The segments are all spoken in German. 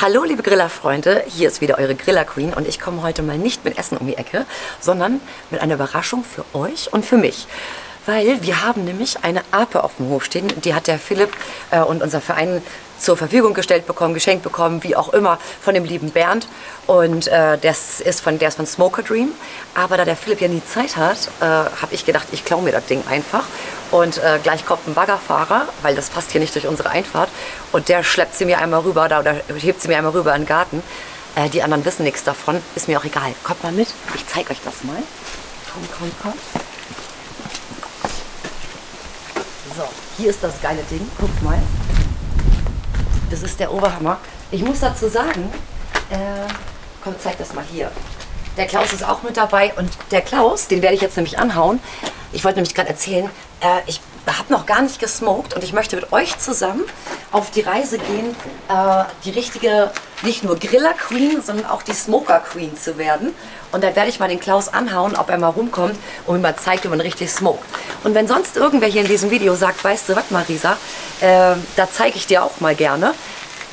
Hallo liebe Grillerfreunde, hier ist wieder eure Griller Queen und ich komme heute mal nicht mit Essen um die Ecke, sondern mit einer Überraschung für euch und für mich. Weil wir haben nämlich eine Ape auf dem Hof stehen, die hat der Philipp äh, und unser Verein zur Verfügung gestellt bekommen, geschenkt bekommen, wie auch immer, von dem lieben Bernd. Und äh, das ist von, der ist von Smoker Dream. Aber da der Philipp ja nie Zeit hat, äh, habe ich gedacht, ich klaue mir das Ding einfach. Und äh, gleich kommt ein Baggerfahrer, weil das passt hier nicht durch unsere Einfahrt. Und der schleppt sie mir einmal rüber da, oder hebt sie mir einmal rüber in den Garten. Äh, die anderen wissen nichts davon, ist mir auch egal. Kommt mal mit, ich zeige euch das mal. Komm, komm, komm. So, hier ist das geile Ding, guckt mal. Das ist der Oberhammer. Ich muss dazu sagen, äh, komm, zeig das mal hier. Der Klaus ist auch mit dabei und der Klaus, den werde ich jetzt nämlich anhauen. Ich wollte nämlich gerade erzählen, äh, ich habe noch gar nicht gesmoked und ich möchte mit euch zusammen auf die Reise gehen, äh, die richtige, nicht nur Griller Queen, sondern auch die Smoker Queen zu werden. Und da werde ich mal den Klaus anhauen, ob er mal rumkommt und mir mal zeigt, wie man richtig smoked. Und wenn sonst irgendwer hier in diesem Video sagt, weißt du was, Marisa, äh, da zeige ich dir auch mal gerne,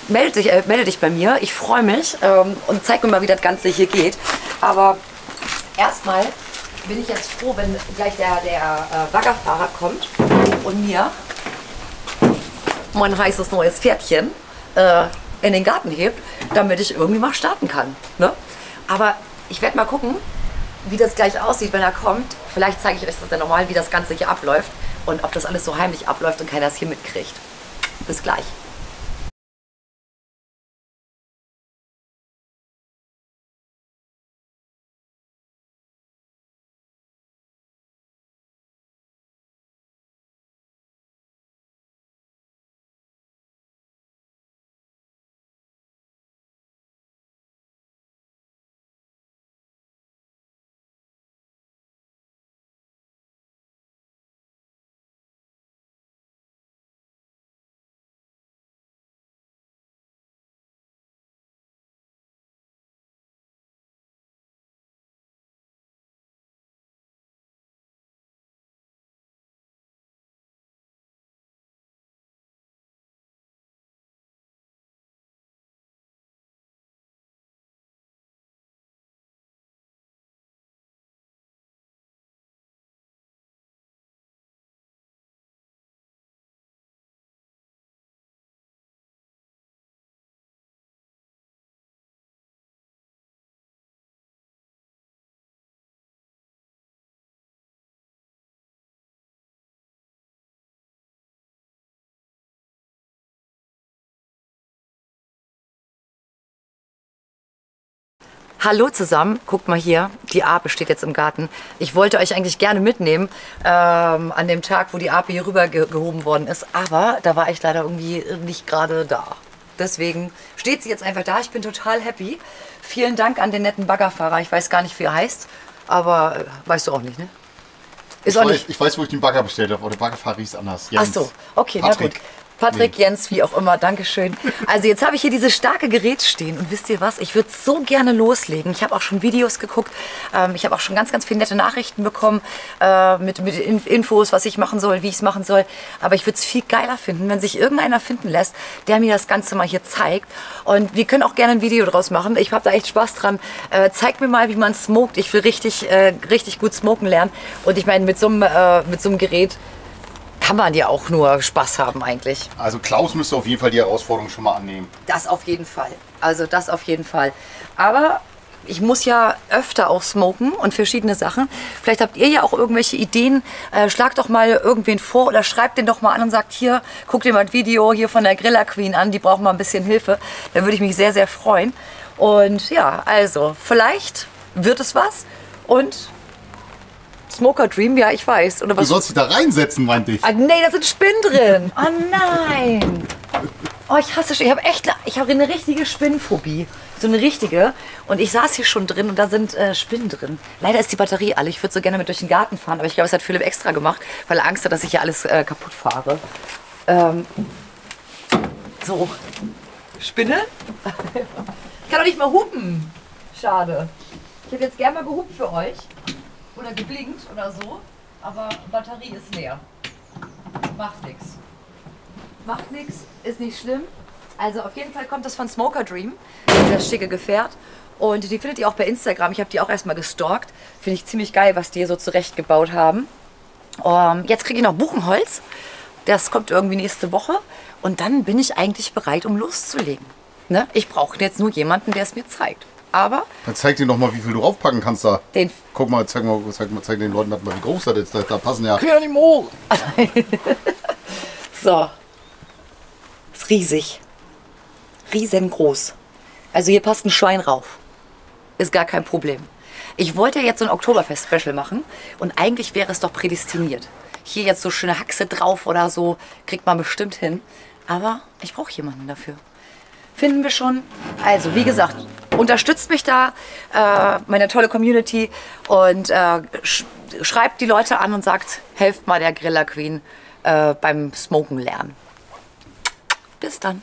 melde dich, äh, melde dich bei mir. Ich freue mich ähm, und zeig mir mal, wie das Ganze hier geht. Aber erstmal bin ich jetzt froh, wenn gleich der, der äh, Baggerfahrer kommt und mir mein heißes neues Pferdchen äh, in den Garten hebt, damit ich irgendwie mal starten kann. Ne? Aber ich werde mal gucken, wie das gleich aussieht, wenn er kommt. Vielleicht zeige ich euch das dann nochmal, wie das Ganze hier abläuft und ob das alles so heimlich abläuft und keiner es hier mitkriegt. Bis gleich. Hallo zusammen, guckt mal hier, die Ape steht jetzt im Garten. Ich wollte euch eigentlich gerne mitnehmen ähm, an dem Tag, wo die Ape hier rüber ge gehoben worden ist, aber da war ich leider irgendwie nicht gerade da. Deswegen steht sie jetzt einfach da. Ich bin total happy. Vielen Dank an den netten Baggerfahrer. Ich weiß gar nicht, wie er heißt, aber äh, weißt du auch nicht, ne? Ist ich, weiß, ich weiß, wo ich den Bagger bestellt habe, aber der Baggerfahrer hieß anders. Jens. Ach so, okay, Patrick. na gut. Patrick, nee. Jens, wie auch immer, Dankeschön. Also jetzt habe ich hier dieses starke Gerät stehen und wisst ihr was, ich würde so gerne loslegen. Ich habe auch schon Videos geguckt, ähm, ich habe auch schon ganz, ganz viele nette Nachrichten bekommen äh, mit, mit Infos, was ich machen soll, wie ich es machen soll. Aber ich würde es viel geiler finden, wenn sich irgendeiner finden lässt, der mir das Ganze mal hier zeigt. Und wir können auch gerne ein Video draus machen. Ich habe da echt Spaß dran. Äh, zeigt mir mal, wie man smoked. Ich will richtig, äh, richtig gut smoken lernen. Und ich meine, mit so einem äh, so Gerät kann man ja auch nur Spaß haben eigentlich. Also Klaus müsste auf jeden Fall die Herausforderung schon mal annehmen. Das auf jeden Fall. Also das auf jeden Fall. Aber ich muss ja öfter auch smoken und verschiedene Sachen. Vielleicht habt ihr ja auch irgendwelche Ideen. Äh, schlagt doch mal irgendwen vor oder schreibt den doch mal an und sagt, hier, guck dir mal ein Video hier von der Griller Queen an, die brauchen mal ein bisschen Hilfe. Da würde ich mich sehr, sehr freuen. Und ja, also, vielleicht wird es was. Und Smoker Dream, ja, ich weiß. Oder was? Du sollst dich da reinsetzen, meinte ich. Ah, nee, da sind Spinnen drin. Oh nein. Oh, ich hasse schon. Ich habe echt, ich habe eine richtige Spinnenphobie. So eine richtige. Und ich saß hier schon drin und da sind äh, Spinnen drin. Leider ist die Batterie alle. Ich würde so gerne mit durch den Garten fahren, aber ich glaube, es hat Philipp extra gemacht, weil er Angst hat, dass ich hier alles äh, kaputt fahre. Ähm, so. Spinne? ich kann doch nicht mal hupen. Schade. Ich hätte jetzt gerne mal gehupt für euch oder geblinkt oder so, aber Batterie ist leer. Macht nichts. Macht nichts, ist nicht schlimm. Also auf jeden Fall kommt das von Smoker Dream, das schicke Gefährt. Und die findet ihr auch bei Instagram. Ich habe die auch erstmal gestalkt. Finde ich ziemlich geil, was die hier so zurechtgebaut haben. Um, ähm, jetzt kriege ich noch Buchenholz. Das kommt irgendwie nächste Woche. Und dann bin ich eigentlich bereit, um loszulegen. Ne? Ich brauche jetzt nur jemanden, der es mir zeigt. Aber. Dann zeig dir noch mal, wie viel du raufpacken kannst da. Den Guck mal, zeig mal, zeig mal, zeig den Leuten mal, wie groß das ist. Da, da passen ja. Ja, nicht mehr so. Ist riesig. Riesengroß. Also hier passt ein Schwein rauf. Ist gar kein Problem. Ich wollte jetzt so ein Oktoberfest-Special machen und eigentlich wäre es doch prädestiniert. Hier jetzt so schöne Haxe drauf oder so, kriegt man bestimmt hin. Aber ich brauche jemanden dafür. Finden wir schon. Also, wie gesagt, unterstützt mich da, äh, meine tolle Community und äh, sch schreibt die Leute an und sagt, helft mal der Griller Queen äh, beim Smoken lernen. Bis dann.